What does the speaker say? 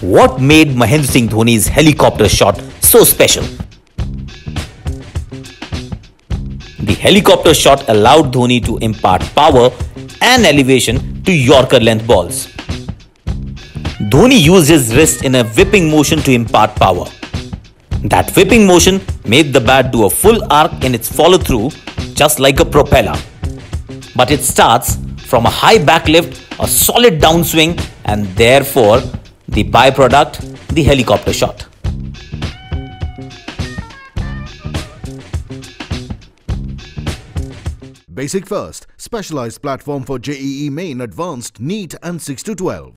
What made Mahendra Singh Dhoni's helicopter shot so special? The helicopter shot allowed Dhoni to impart power and elevation to Yorker length balls. Dhoni used his wrist in a whipping motion to impart power. That whipping motion made the bat do a full arc in its follow through, just like a propeller. But it starts from a high back lift, a solid downswing, and therefore the byproduct, the helicopter shot. Basic First, specialized platform for JEE Main Advanced NEET and 6 to 12.